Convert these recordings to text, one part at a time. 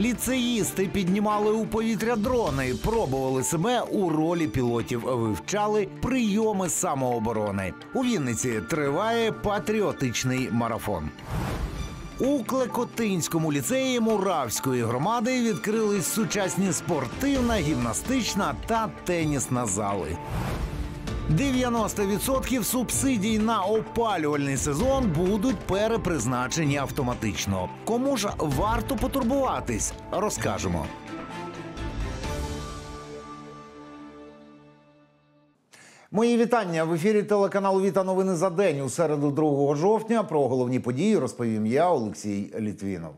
Ліцеїсти піднімали у повітря дрони, пробували себе у ролі пілотів, вивчали прийоми самооборони. У Вінниці триває патріотичний марафон. У Клекотинському ліцеї Муравської громади відкрились сучасні спортивна, гімнастична та тенісна зали. 90% субсидій на опалювальний сезон будуть перепризначені автоматично. Кому ж варто потурбуватись, розкажемо. Мої вітання в ефірі телеканалу Віта новини за день у середу 2 жовтня. Про головні події розповім я, Олексій Літвінов.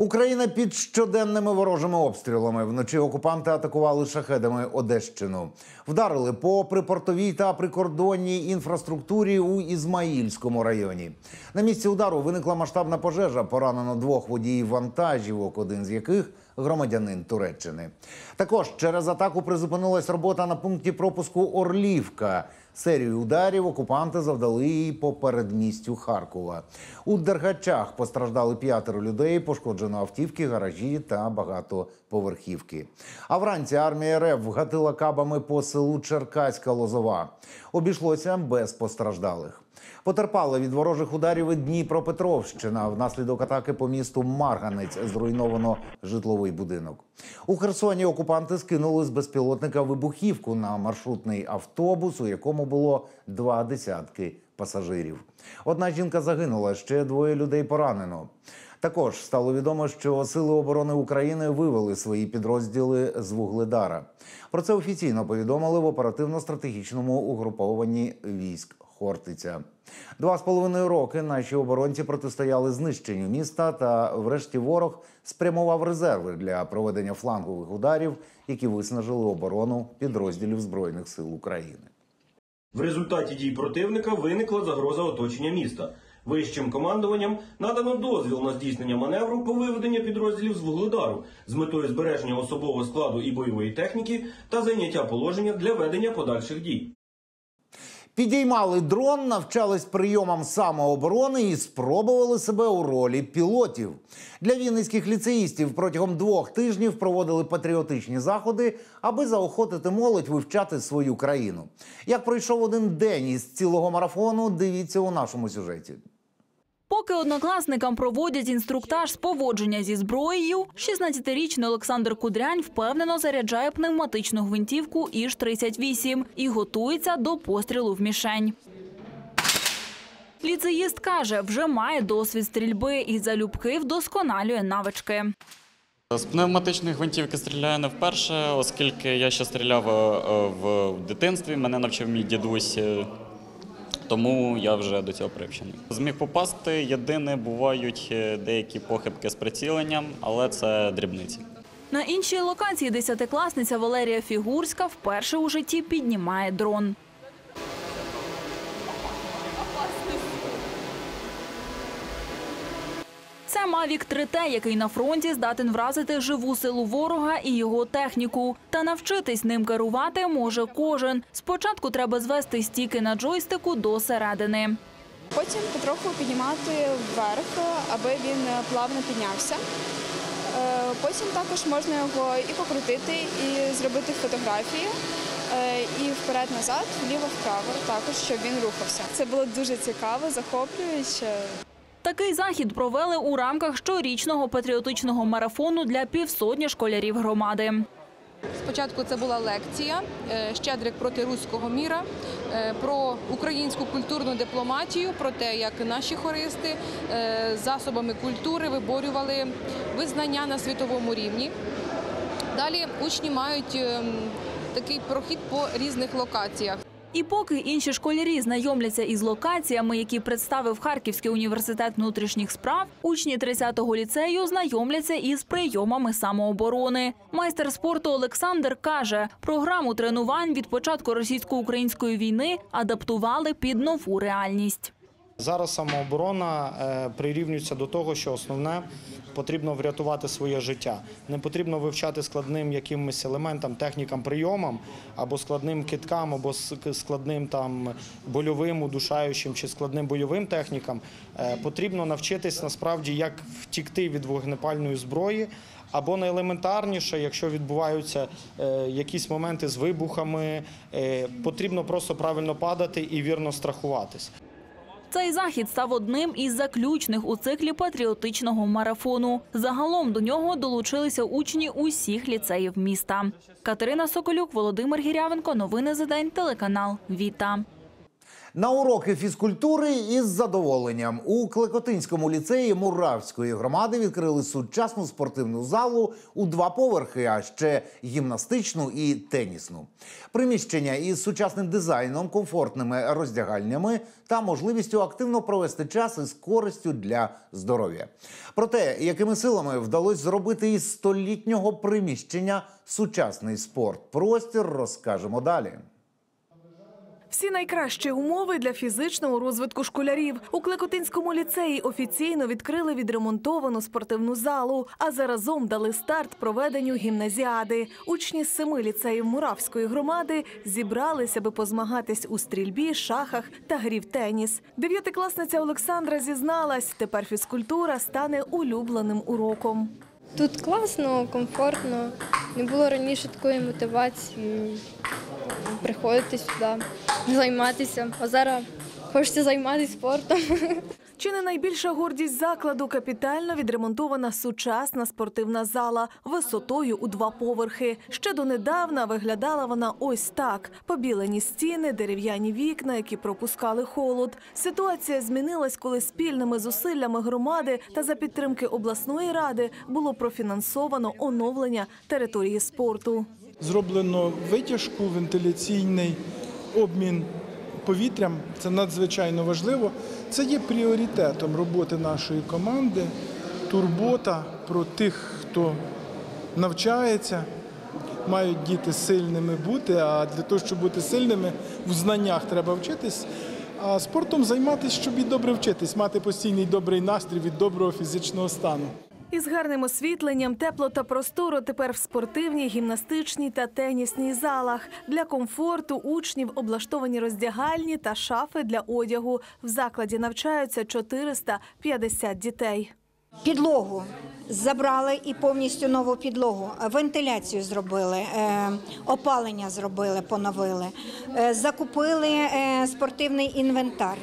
Україна під щоденними ворожими обстрілами. Вночі окупанти атакували шахедами Одещину. Вдарили по припортовій та прикордонній інфраструктурі у Ізмаїльському районі. На місці удару виникла масштабна пожежа. Поранено двох водіїв вантажівок, один з яких громадянин Туреччини. Також через атаку призупинилась робота на пункті пропуску Орлівка. Серію ударів окупанти завдали і по передмістю Харкова. У Дергачах постраждали п'ятеро людей, пошкоджено автівки, гаражі та багатоповерхівки. А вранці армія РФ вгатила кабами по селу Черкаська Лозова. Обійшлося без постраждалих. Потерпала від ворожих ударів і Дніпропетровщина. Внаслідок атаки по місту Марганець зруйновано житловий будинок. У Херсоні окупанти скинули з безпілотника вибухівку на маршрутний автобус, у якому було два десятки пасажирів. Одна жінка загинула, ще двоє людей поранено. Також стало відомо, що сили оборони України вивели свої підрозділи з Вугледара. Про це офіційно повідомили в оперативно-стратегічному угрупованні військ Хортиця. Два з половиною роки наші оборонці протистояли знищенню міста. Та, врешті, ворог спрямував резерви для проведення флангових ударів, які виснажили оборону підрозділів збройних сил України. В результаті дій противника виникла загроза оточення міста. Вищим командуванням надано дозвіл на здійснення маневру по виведенню підрозділів з вугледару з метою збереження особового складу і бойової техніки та зайняття положення для ведення подальших дій. Підіймали дрон, навчались прийомам самооборони і спробували себе у ролі пілотів. Для вінницьких ліцеїстів протягом двох тижнів проводили патріотичні заходи, аби заохотити молодь вивчати свою країну. Як пройшов один день із цілого марафону, дивіться у нашому сюжеті. Поки однокласникам проводять інструктаж з поводження зі зброєю, 16-річний Олександр Кудрянь впевнено заряджає пневматичну гвинтівку Іж-38 і готується до пострілу в мішень. Ліцеїст каже, вже має досвід стрільби і залюбки вдосконалює навички. З пневматичної гвинтівки стріляю не вперше, оскільки я ще стріляв е, в дитинстві, мене навчив мій дідусь, е, тому я вже до цього привчений. Зміг попасти, єдине, бувають е, деякі похибки з приціленням, але це дрібниці. На іншій локації десятикласниця Валерія Фігурська вперше у житті піднімає дрон. Це Мавік 3Т, який на фронті здатен вразити живу силу ворога і його техніку. Та навчитись ним керувати може кожен. Спочатку треба звести стіки на джойстику до середини. Потім потроху піднімати вверх, аби він плавно піднявся. Е, Потім також можна його і покрутити, і зробити фотографії. е, І вперед-назад, вліво-вправо, також щоб він рухався. Це було дуже цікаво, захоплююче. Такий захід провели у рамках щорічного патріотичного марафону для півсотні школярів громади. Спочатку це була лекція е, Щедрик проти руського міра е, про українську культурну дипломатію, про те, як наші хористи е, засобами культури виборювали визнання на світовому рівні. Далі учні мають ем, такий прохід по різних локаціях. І поки інші школярі знайомляться із локаціями, які представив Харківський університет внутрішніх справ, учні 30-го ліцею знайомляться із прийомами самооборони. Майстер спорту Олександр каже, програму тренувань від початку російсько-української війни адаптували під нову реальність. Зараз самооборона е, прирівнюється до того, що основне потрібно врятувати своє життя. Не потрібно вивчати складним якимось елементам, технікам, прийомам або складним киткам, або складним там больовим, удушаючим чи складним бойовим технікам. Е, Потрібно навчитись насправді, як втікти від вогнепальної зброї, Або найелементарніше, якщо відбуваються е, якісь моменти з вибухами, потрібно просто правильно падати і вірно страхуватись. Цей захід став одним із заключних у циклі патріотичного марафону. Загалом до нього долучилися учні усіх ліцеїв міста. Катерина Соколюк, Володимир Гірявенко. Новини за день. Телеканал Віта. На уроки фізкультури із задоволенням у Клекотинському ліцеї Муравської громади відкрили сучасну спортивну залу у два поверхи, а ще гімнастичну і тенісну. Приміщення із сучасним дизайном, комфортними роздягальнями та можливістю активно провести час із користю для здоров'я. Про те, якими силами вдалося зробити із столітнього приміщення сучасний спорт, простір розкажемо далі. Всі найкращі умови для фізичного розвитку школярів у Клекотинському ліцеї офіційно відкрили відремонтовану спортивну залу, а заразом дали старт проведенню гімназіади. Учні з семи ліцеїв Муравської громади зібралися, аби позмагатись у стрільбі, шахах та грі в теніс. Дев'ятикласниця Олександра зізналась, тепер фізкультура стане улюбленим уроком. Тут класно, комфортно. Не було раніше такої мотивації приходити сюди, займатися. А зараз хочеться займатися спортом. Чи не найбільша гордість закладу капітально відремонтована сучасна спортивна зала висотою у два поверхи. Ще донедавна виглядала вона ось так: побілені стіни, дерев'яні вікна, які пропускали холод. Ситуація змінилась, коли спільними зусиллями громади та за підтримки обласної ради було профінансовано оновлення території спорту. Зроблено витяжку, вентиляційний обмін повітрям. Це надзвичайно важливо. Це є пріоритетом роботи нашої команди. Турбота про тих, хто навчається. Мають діти сильними бути, а для того, щоб бути сильними, в знаннях треба вчитись. А спортом займатися, щоб і добре вчитись, мати постійний добрий настрій від доброго фізичного стану. Із гарним освітленням, тепло та просторо тепер в спортивній, гімнастичній та тенісній залах. Для комфорту учнів облаштовані роздягальні та шафи для одягу. В закладі навчаються 450 дітей. Підлогу забрали і повністю нову підлогу. Вентиляцію зробили, е, опалення зробили, поновили, е, закупили е, спортивний інвентар.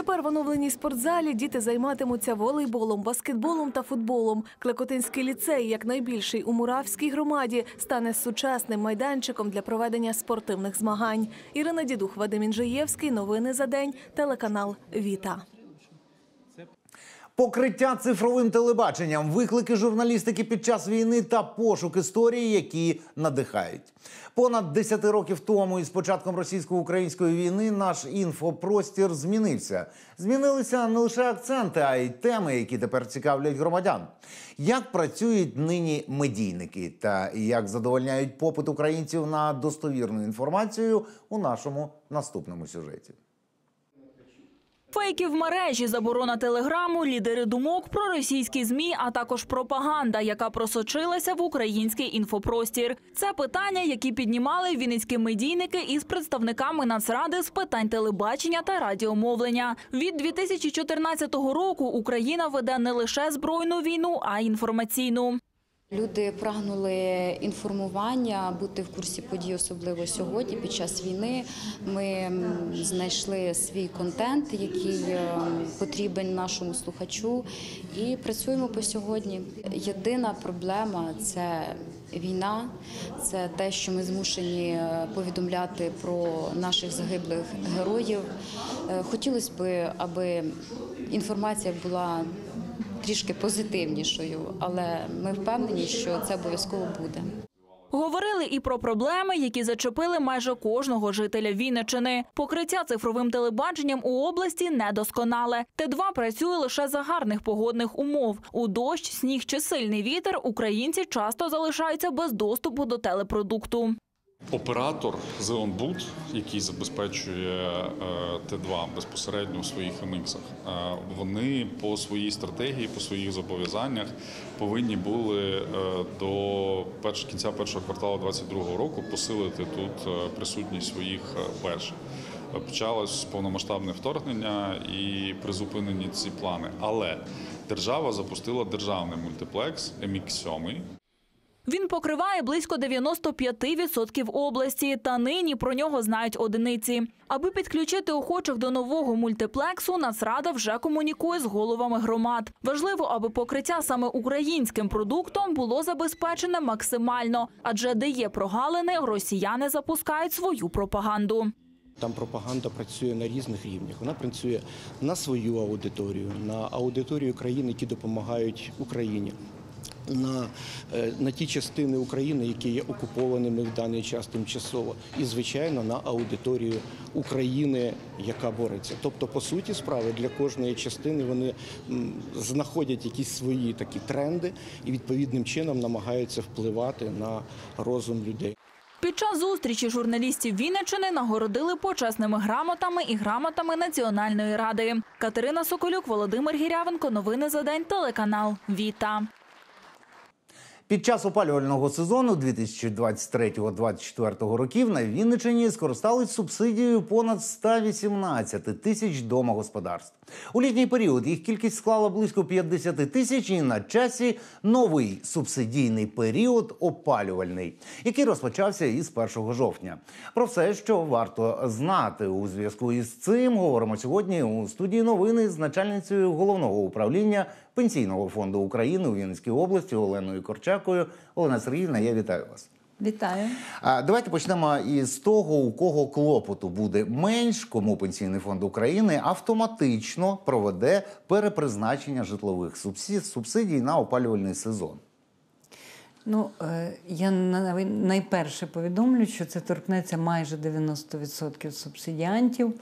Тепер в оновленій спортзалі діти займатимуться волейболом, баскетболом та футболом. Клекотинський ліцей, як найбільший у Муравській громаді, стане сучасним майданчиком для проведення спортивних змагань. Ірина Дідух, Вадим Інжиєвський. Новини за день. Телеканал Віта. Покриття цифровим телебаченням, виклики журналістики під час війни та пошук історії, які надихають. Понад 10 років тому, із початком російсько-української війни, наш інфопростір змінився. Змінилися не лише акценти, а й теми, які тепер цікавлять громадян. Як працюють нині медійники та як задовольняють попит українців на достовірну інформацію у нашому наступному сюжеті. Фейки в мережі, заборона телеграму, лідери думок про російські змі, а також пропаганда, яка просочилася в український інфопростір. Це питання, які піднімали вінницькі медійники із представниками Нацради з питань телебачення та радіомовлення. Від 2014 року Україна веде не лише збройну війну, а й інформаційну. Люди прагнули інформування, бути в курсі подій, особливо сьогодні, під час війни. Ми знайшли свій контент, який е, потрібен нашому слухачу, і працюємо по сьогодні. Єдина проблема це війна, це те, що ми змушені е, повідомляти про наших загиблих героїв. Е, Хотілося б, аби інформація була трішки позитивнішою, але ми впевнені, що це обов'язково буде. Говорили і про проблеми, які зачепили майже кожного жителя Вінничини. Покриття цифровим телебаченням у області недосконале. Т2 працює лише за гарних погодних умов. У дощ, сніг чи сильний вітер українці часто залишаються без доступу до телепродукту. Оператор Zionboot, який забезпечує е, Т2 безпосередньо у своїх еміксах, е, вони по своїй стратегії, по своїх зобов'язаннях повинні були е, до кінця першого кварталу 2022 року посилити тут присутність своїх перших. Почалось повномасштабне вторгнення і призупинені ці плани. Але держава запустила державний мультиплекс MX7, Він покриває близько 95% області, та нині про нього знають одиниці. Аби підключити охочих до нового мультиплексу, Нацрада вже комунікує з головами громад. Важливо, аби покриття саме українським продуктом було забезпечене максимально, адже де є прогалини, росіяни запускають свою пропаганду. Там пропаганда працює на різних рівнях. Вона працює на свою аудиторію, на аудиторію країн, які допомагають Україні. На, е, на ті частини України, які є окупованими в даний час тимчасово, і звичайно на аудиторію України, яка бореться. Тобто, по суті, справи для кожної частини вони знаходять якісь свої такі тренди і відповідним чином намагаються впливати на розум людей. Під час зустрічі журналістів Вінниччини нагородили почесними грамотами і грамотами Національної ради. Катерина Соколюк, Володимир Гірявенко. Новини за день. Телеканал Віта. Під час опалювального сезону 2023-2024 років на Вінниччині скористались субсидією понад 118 тисяч домогосподарств. У літній період їх кількість склала близько 50 тисяч, і на часі новий субсидійний період опалювальний, який розпочався із 1 жовтня. Про все, що варто знати у зв'язку із цим, говоримо сьогодні у студії новини з начальницею головного управління Пенсійного фонду України у Вінницькій області Оленою Корчакою. Олена Сергіївна, я вітаю вас. Вітаю. А давайте почнемо із того, у кого клопоту буде менш, кому пенсійний фонд України автоматично проведе перепризначення житлових субсидій, на опалювальний сезон. Ну, е, я на- найперше повідомлю, що це торкнеться майже 90% субсидіантів,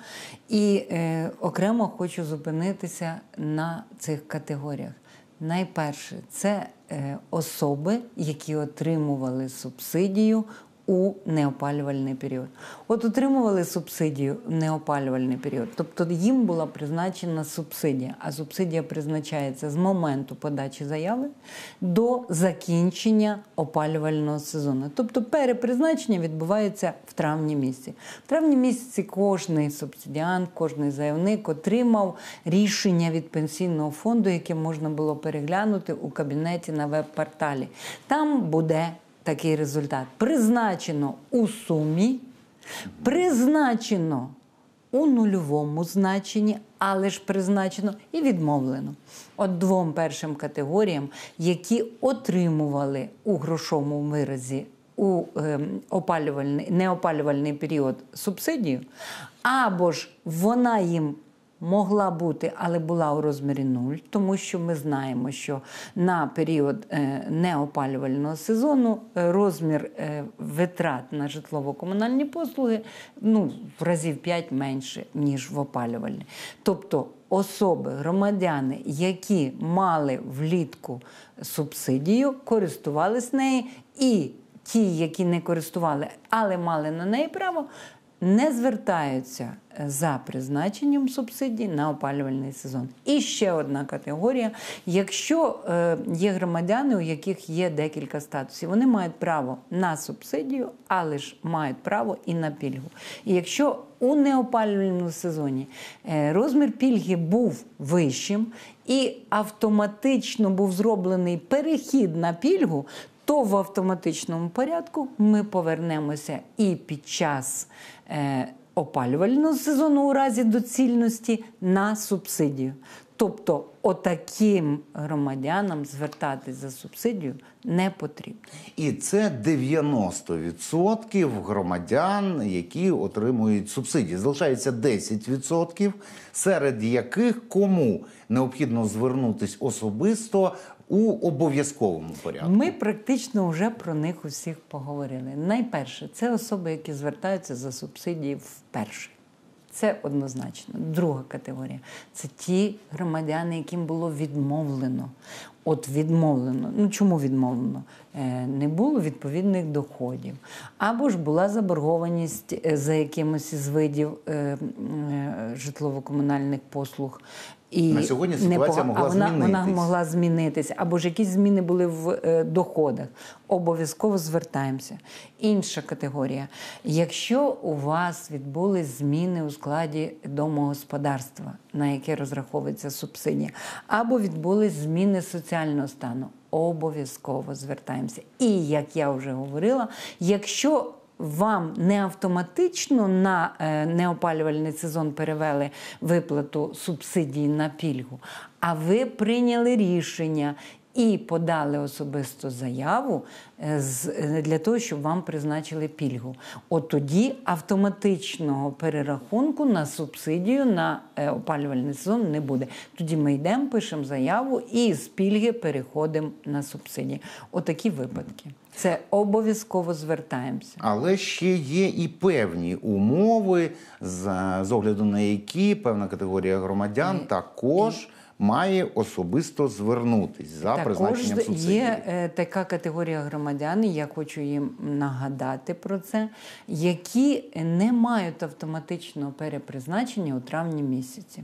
і е, окремо хочу зупинитися на цих категоріях. Найперше, це е, особи, які отримували субсидію у неопалювальний період. От отримували субсидію в неопалювальний період, тобто їм була призначена субсидія, а субсидія призначається з моменту подачі заяви до закінчення опалювального сезону. Тобто перепризначення відбувається в травні місяці. В травні місяці кожний субсидіант, кожний заявник отримав рішення від пенсійного фонду, яке можна було переглянути у кабінеті на веб-порталі. Там буде такий результат. Призначено у сумі, призначено у нульовому значенні, але ж призначено і відмовлено. От двом першим категоріям, які отримували у грошовому виразі у е, опалювальний, неопалювальний період субсидію, або ж вона їм могла бути, але була у розмірі нуль, тому що ми знаємо, що на період е, неопалювального сезону е, розмір е, витрат на житлово-комунальні послуги ну, в разів 5 менше, ніж в опалювальний. Тобто особи, громадяни, які мали влітку субсидію, користувались нею, і ті, які не користували, але мали на неї право, не звертаються за призначенням субсидій на опалювальний сезон. І ще одна категорія: якщо е, є громадяни, у яких є декілька статусів, вони мають право на субсидію, але ж мають право і на пільгу. І якщо у неопалювальному сезоні е, розмір пільги був вищим і автоматично був зроблений перехід на пільгу, то в автоматичному порядку ми повернемося і під час е, опалювального сезону у разі доцільності на субсидію. Тобто, отаким громадянам звертатись за субсидію не потрібно. І це 90% громадян, які отримують субсидії. Залишається 10%, серед яких кому необхідно звернутись особисто у обов'язковому порядку. Ми практично вже про них усіх поговорили. Найперше, це особи, які звертаються за субсидії вперше. Це однозначно. Друга категорія це ті громадяни, яким було відмовлено. От відмовлено. Ну чому відмовлено? Е, не було відповідних доходів. Або ж була заборгованість е, за якимось із видів е, житлово-комунальних послуг. І На сьогодні ситуація могла а вона, Вона могла змінитися, або ж якісь зміни були в е, доходах. Обов'язково звертаємося. Інша категорія. Якщо у вас відбулись зміни у складі домогосподарства, на яке розраховується субсидія, або відбулись зміни соціального стану, обов'язково звертаємося. І як я вже говорила, якщо вам не автоматично на е, неопалювальний сезон перевели виплату субсидії на пільгу, а ви прийняли рішення і подали особисто заяву е, е, для того, щоб вам призначили пільгу. От тоді автоматичного перерахунку на субсидію на е, опалювальний сезон не буде. Тоді ми йдемо, пишемо заяву і з пільги переходимо на субсидії. Отакі випадки. Це обов'язково звертаємося. Але ще є і певні умови, з, з огляду на які певна категорія громадян також має особисто звернутись за призначенням Також субсидії. є е, така категорія громадян, я хочу їм нагадати про це, які не мають автоматичного перепризначення у травні місяці.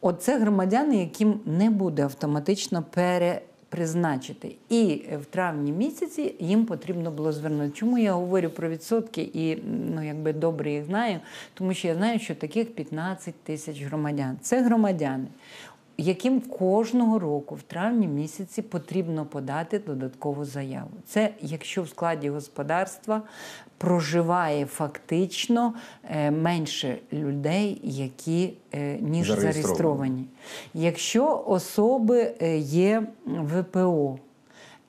Оце громадяни, яким не буде автоматично перепризначити. І в травні місяці їм потрібно було звернути. Чому я говорю про відсотки і ну, якби добре їх знаю? Тому що я знаю, що таких 15 тисяч громадян. Це громадяни яким кожного року в травні місяці потрібно подати додаткову заяву. Це якщо в складі господарства проживає фактично е, менше людей, які е, ніж Зареєстровані. зареєстровані. Якщо особи е, є ВПО,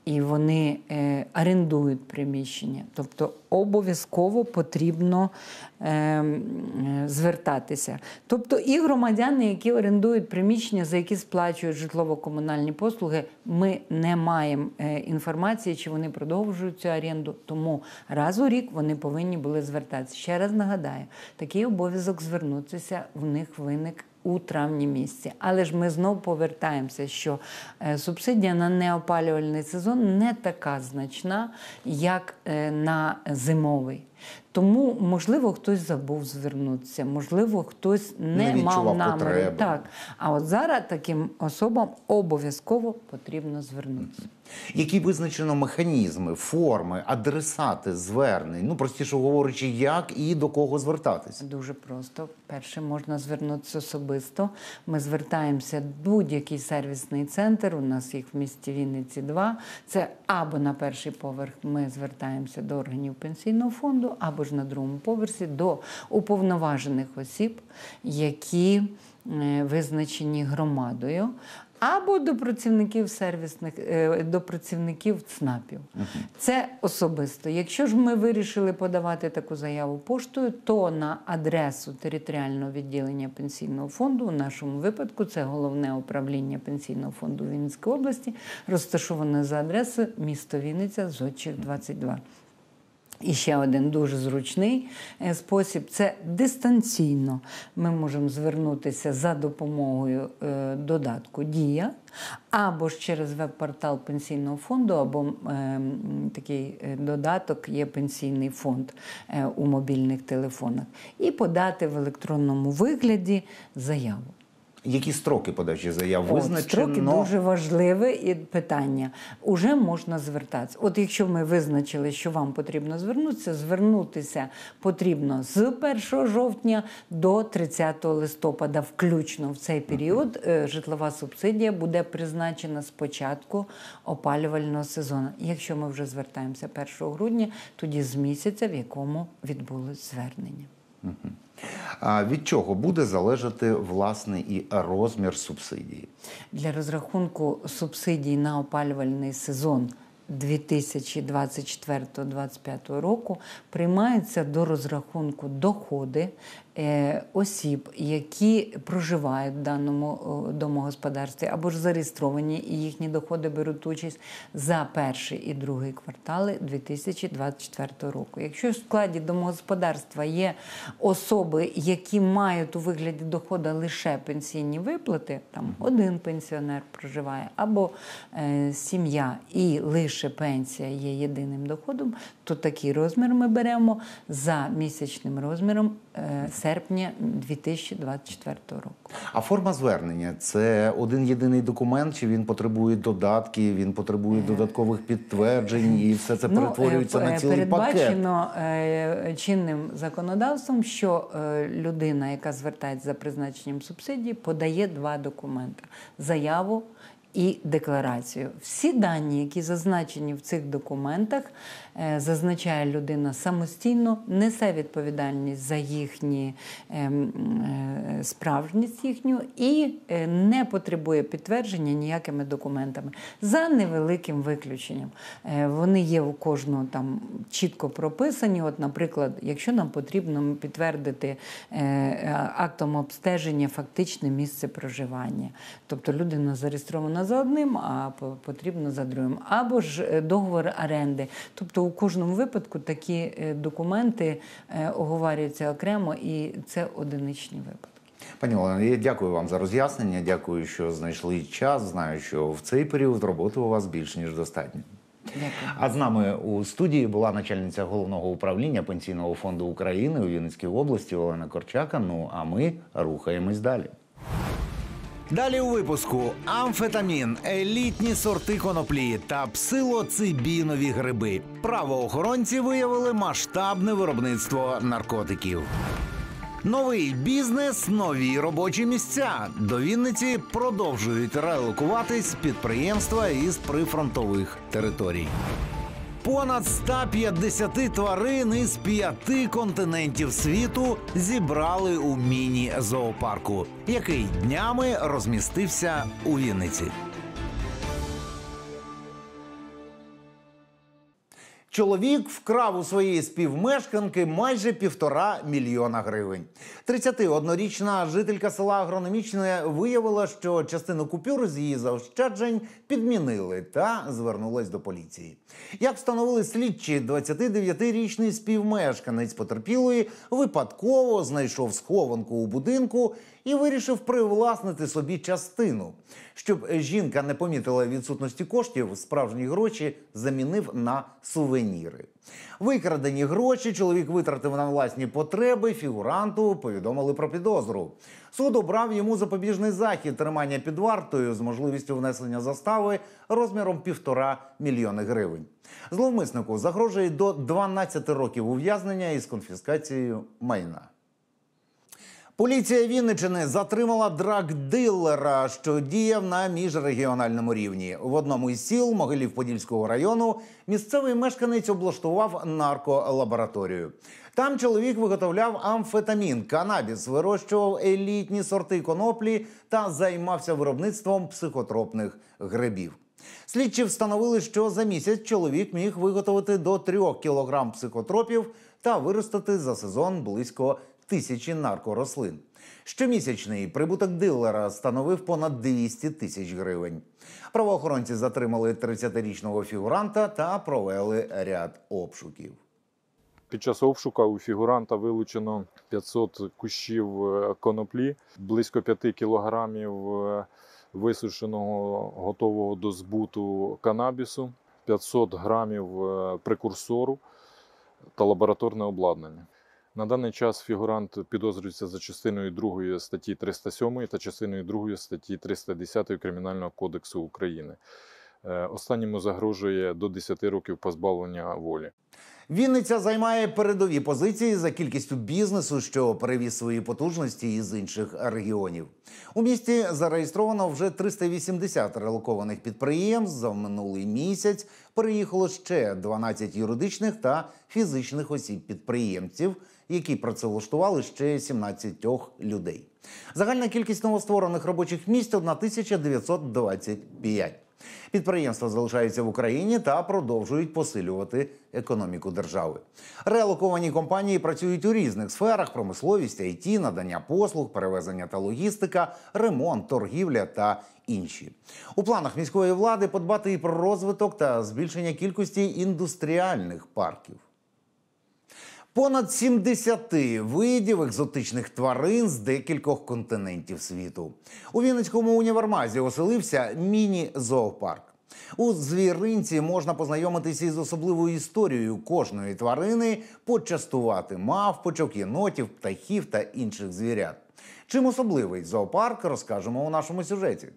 і вони е, орендують приміщення. Тобто обов'язково потрібно е, е, звертатися. Тобто і громадяни, які орендують приміщення, за які сплачують житлово-комунальні послуги, ми не маємо інформації, чи вони продовжують цю оренду. Тому раз у рік вони повинні були звертатися. Ще раз нагадаю, такий обов'язок звернутися в них виник у травні місяці. Але ж ми знов повертаємося, що е, субсидія на неопалювальний сезон не така значна, як е, на зимовий. Тому, можливо, хтось забув звернутися, можливо, хтось не, Не мав наміру. Так. А от зараз таким особам обов'язково потрібно звернутися. Які визначено механізми, форми, адресати звернень, ну простіше говорячи, як і до кого звертатися? Дуже просто. Перше можна звернутися особисто. Ми звертаємося в будь-який сервісний центр. У нас їх в місті Вінниці два. Це або на перший поверх ми звертаємося до органів пенсійного фонду, або ж на другому поверсі до уповноважених осіб, які е, визначені громадою. Або до працівників сервісних, е, до працівників ЦНАПів. Це особисто. Якщо ж ми вирішили подавати таку заяву поштою, то на адресу територіального відділення пенсійного фонду, у нашому випадку, це головне управління пенсійного фонду Вінницької області, розташоване за адресою місто Вінниця, Зодчих 22. І ще один дуже зручний е, спосіб це дистанційно. Ми можемо звернутися за допомогою е, додатку Дія або ж через веб-портал пенсійного фонду, або е, такий додаток є пенсійний фонд у мобільних телефонах, і подати в електронному вигляді заяву. Які строки подачі заяв От, визначено? строки дуже важливе і питання. Уже можна звертатися. От якщо ми визначили, що вам потрібно звернутися, звернутися потрібно з 1 жовтня до 30 листопада, включно в цей період е, житлова субсидія буде призначена з початку опалювального сезону. Якщо ми вже звертаємося 1 грудня, тоді з місяця, в якому відбулось звернення. Від чого буде залежати власне і розмір субсидії? Для розрахунку субсидій на опалювальний сезон 2024-2025 року приймаються до розрахунку доходи е, осіб, які проживають в даному домогосподарстві або ж зареєстровані, і їхні доходи беруть участь за перший і другий квартали 2024 року. Якщо в складі домогосподарства є особи, які мають у вигляді доходу лише пенсійні виплати, там один пенсіонер проживає, або е, сім'я і лише пенсія є єдиним доходом, то такий розмір ми беремо за місячним розміром е, серпня 2024 року. А форма звернення це один єдиний документ, чи він потребує додатків, він потребує додаткових підтверджень, і все це перетворюється Ну, е, на е, цілий пакет. передбачено е, чинним законодавством, що е, людина, яка звертається за призначенням субсидії, подає два документи: заяву і декларацію. Всі дані, які зазначені в цих документах, е, зазначає людина самостійно, несе відповідальність за їхні ем, е, справжність їхню і е, не потребує підтвердження ніякими документами за невеликим виключенням. Вони є у кожного там чітко прописані. От, наприклад, якщо нам потрібно підтвердити актом обстеження фактичне місце проживання, тобто людина зареєстрована за одним, а по- потрібно за другим, або ж е, договор оренди. Тобто у кожному випадку такі е, документи е, оговарюються окремо, і це одиничні випадки. Пані Олена, я дякую вам за роз'яснення. Дякую, що знайшли час. Знаю, що в цей період роботи у вас більш ніж достатньо. Дякую. А з нами у студії була начальниця головного управління пенсійного фонду України у Вінницькій області Олена Корчака. Ну а ми рухаємось далі. Далі у випуску амфетамін, елітні сорти коноплі та псилоцибінові гриби. Правоохоронці виявили масштабне виробництво наркотиків. Новий бізнес, нові робочі місця. До Вінниці продовжують релокуватись підприємства із прифронтових територій. Понад 150 тварин із п'яти континентів світу зібрали у міні-зоопарку, який днями розмістився у Вінниці. Чоловік вкрав у своєї співмешканки майже півтора мільйона гривень. 31-річна жителька села Агрономічне виявила, що частину купюр з її заощаджень підмінили та звернулась до поліції. Як встановили слідчі, 29-річний співмешканець потерпілої випадково знайшов схованку у будинку і вирішив привласнити собі частину. Щоб жінка не помітила відсутності коштів, справжні гроші замінив на сувеніри. Викрадені гроші чоловік витратив на власні потреби. Фігуранту повідомили про підозру. Суд обрав йому запобіжний захід тримання під вартою з можливістю внесення застави розміром півтора мільйони гривень. Зловмиснику загрожує до 12 років ув'язнення із конфіскацією майна. Поліція Вінничини затримала драгдилера, що діяв на міжрегіональному рівні. В одному із сіл Могилів Подільського району місцевий мешканець облаштував нарколабораторію. Там чоловік виготовляв амфетамін, канабіс, вирощував елітні сорти коноплі та займався виробництвом психотропних грибів. Слідчі встановили, що за місяць чоловік міг виготовити до 3 кілограм психотропів та виростити за сезон близько тисячі наркорослин. Щомісячний прибуток дилера становив понад 200 тисяч гривень. Правоохоронці затримали 30-річного фігуранта та провели ряд обшуків. Під час обшука у фігуранта вилучено 500 кущів е, коноплі, близько 5 кілограмів е, висушеного готового до збуту канабісу, 500 грамів е, прекурсору та лабораторне обладнання. На даний час фігурант підозрюється за частиною 2 статті 307 та частиною 2 статті 310 Кримінального кодексу України. Е, Останньому загрожує до 10 років позбавлення волі. Вінниця займає передові позиції за кількістю бізнесу, що перевіз свої потужності із інших регіонів. У місті зареєстровано вже 380 релокованих підприємств. За минулий місяць переїхало ще 12 юридичних та фізичних осіб підприємців, які працевлаштували ще 17 людей. Загальна кількість новостворених робочих місць 1925. Підприємства залишаються в Україні та продовжують посилювати економіку держави. Релоковані компанії працюють у різних сферах: промисловість, IT, надання послуг, перевезення та логістика, ремонт, торгівля та інші. У планах міської влади подбати і про розвиток та збільшення кількості індустріальних парків. Понад 70 видів екзотичних тварин з декількох континентів світу. У Вінницькому універмазі оселився міні-зоопарк. У звіринці можна познайомитися із особливою історією кожної тварини, почастувати мавпочок, єнотів, птахів та інших звірят. Чим особливий зоопарк розкажемо у нашому сюжеті.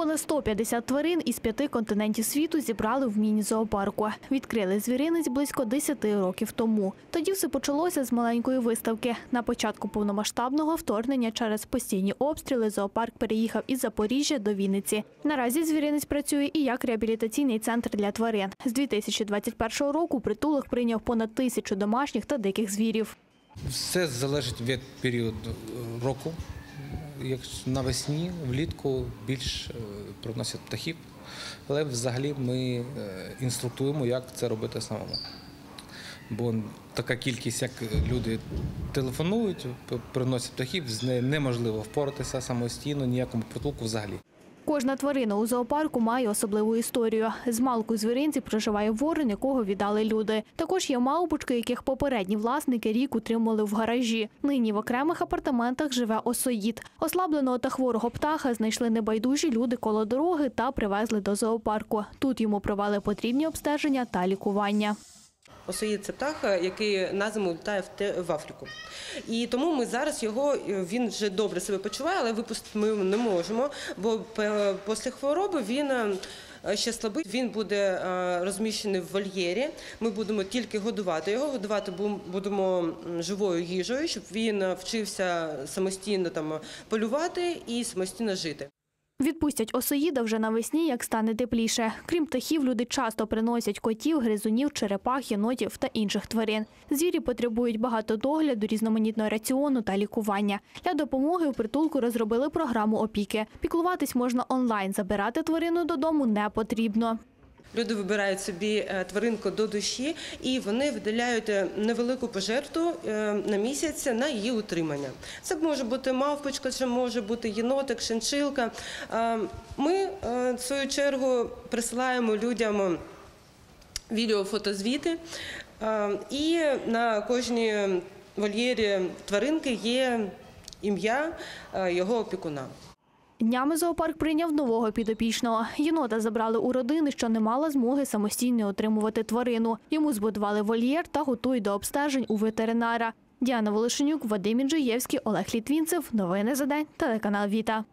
Понад 150 тварин із п'яти континентів світу зібрали в міні-зоопарку. Відкрили звіринець близько 10 років тому. Тоді все почалося з маленької виставки. На початку повномасштабного вторгнення через постійні обстріли зоопарк переїхав із Запоріжжя до Вінниці. Наразі звіринець працює і як реабілітаційний центр для тварин. З 2021 року притулок прийняв понад тисячу домашніх та диких звірів. Все залежить від періоду року. Як навесні, влітку більш е, приносять птахів, але взагалі ми е, інструктуємо, як це робити самому. Бо така кількість, як люди телефонують, приносять птахів, з нею неможливо впоратися самостійно, ніякому притулку взагалі. Кожна тварина у зоопарку має особливу історію. З малку звіринці проживає ворон, якого віддали люди. Також є мавпочки, яких попередні власники рік утримували в гаражі. Нині в окремих апартаментах живе осоїд. Ослабленого та хворого птаха знайшли небайдужі люди коло дороги та привезли до зоопарку. Тут йому провели потрібні обстеження та лікування. Осоїд це птах, який на зиму літає в, Африку. І тому ми зараз його, він вже добре себе почуває, але випустити ми не можемо, бо після хвороби він е, ще слабий. Він буде е, розміщений в вольєрі. Ми будемо тільки годувати його. Годувати будемо живою їжею, щоб він е, вчився самостійно там полювати і самостійно жити. Відпустять осоїда вже навесні, як стане тепліше. Крім птахів, люди часто приносять котів, гризунів, черепах, єнотів та інших тварин. Звірі потребують багато догляду, різноманітного раціону та лікування. Для допомоги у притулку розробили програму опіки. Піклуватись можна онлайн, забирати тварину додому не потрібно. Люди вибирають собі е, тваринку до душі, і вони виділяють е, невелику пожертву е, на місяць на її утримання. Це може бути мавпочка, це може бути єнотик, шиншилка. Ми, в свою чергу, присилаємо людям відео-фотозвіти, і на кожній вольєрі тваринки є ім'я його опікуна. Днями зоопарк прийняв нового підопічного. Єнота забрали у родини, що не мала змоги самостійно отримувати тварину. Йому збудували вольєр та готують до обстежень у ветеринара. Діана Волошенюк, Вадим Інджиєвський, Олег Літвінцев. Новини за день. Телеканал Віта.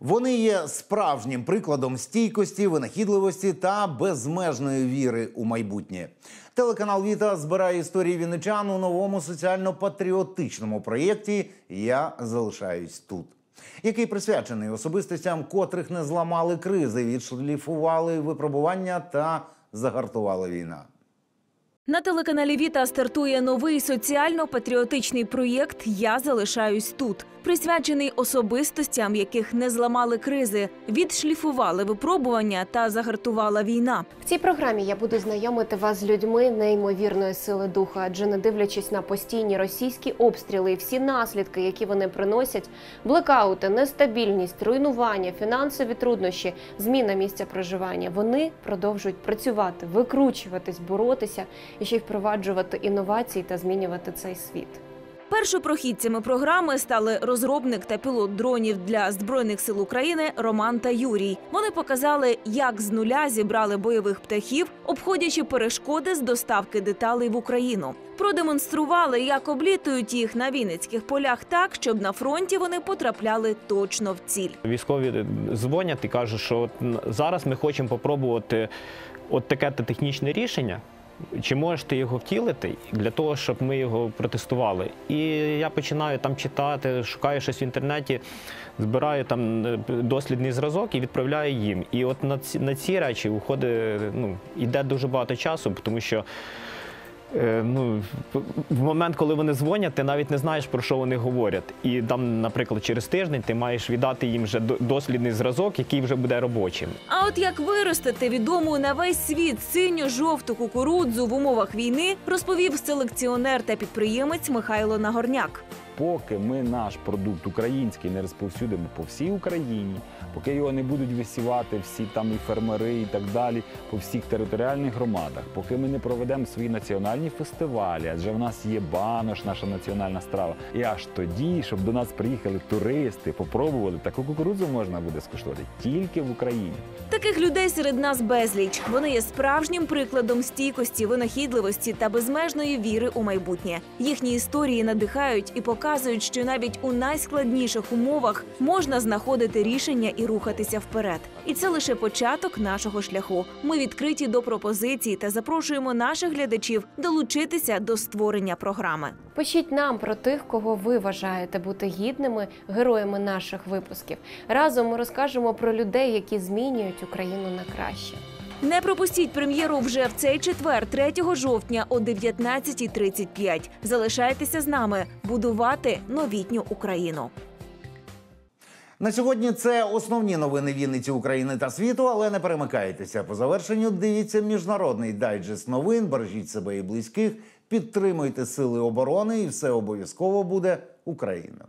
Вони є справжнім прикладом стійкості, винахідливості та безмежної віри у майбутнє. Телеканал Віта збирає історії вінничан у новому соціально-патріотичному проєкті Я залишаюсь тут, який присвячений особистостям, котрих не зламали кризи, відшліфували випробування та загартувала війна. На телеканалі Віта стартує новий соціально-патріотичний проєкт Я залишаюсь тут, присвячений особистостям, яких не зламали кризи, відшліфували випробування та загартувала війна. В цій програмі я буду знайомити вас з людьми неймовірної сили духа, адже не дивлячись на постійні російські обстріли і всі наслідки, які вони приносять, блекаути, нестабільність, руйнування, фінансові труднощі, зміна місця проживання, вони продовжують працювати, викручуватись, боротися і ще й впроваджувати інновації та змінювати цей світ. Першопрохідцями програми стали розробник та пілот дронів для збройних сил України Роман та Юрій. Вони показали, як з нуля зібрали бойових птахів, обходячи перешкоди з доставки деталей в Україну. Продемонстрували, як облітують їх на вінницьких полях так, щоб на фронті вони потрапляли точно в ціль. Військові дзвонять і кажуть, що от зараз ми хочемо попробувати от таке те технічне рішення. Чи можеш ти його втілити для того, щоб ми його протестували? І я починаю там читати, шукаю щось в інтернеті, збираю там е, дослідний зразок і відправляю їм. І от на ці, на ці речі уходить, ну, йде дуже багато часу, тому що Ну, в- в момент, коли вони дзвонять, ти навіть не знаєш, про що вони говорять. І там, наприклад, через тиждень ти маєш віддати їм вже дослідний зразок, який вже буде робочим. А от як виростити відому на весь світ синьо-жовту кукурудзу в умовах війни, розповів селекціонер та підприємець Михайло Нагорняк. Поки ми наш продукт український не розповсюдимо по всій Україні, поки його не будуть висівати всі там і фермери, і так далі, по всіх територіальних громадах, поки ми не проведемо свої національні фестивалі, адже в нас є банош, наша національна страва. І аж тоді, щоб до нас приїхали туристи, попробували, таку кукурудзу можна буде скуштувати тільки в Україні. Таких людей серед нас безліч. Вони є справжнім прикладом стійкості, винахідливості та безмежної віри у майбутнє. Їхні історії надихають і показують. Показують, що навіть у найскладніших умовах можна знаходити рішення і рухатися вперед. І це лише початок нашого шляху. Ми відкриті до пропозицій та запрошуємо наших глядачів долучитися до створення програми. Пишіть нам про тих, кого ви вважаєте бути гідними героями наших випусків. Разом ми розкажемо про людей, які змінюють Україну на краще. Не пропустіть прем'єру вже в цей четвер, 3 жовтня о 19.35. Залишайтеся з нами будувати новітню Україну. На сьогодні це основні новини Вінниці України та світу, але не перемикайтеся. По завершенню дивіться міжнародний дайджест новин. Бережіть себе і близьких, підтримуйте сили оборони, і все обов'язково буде Україна.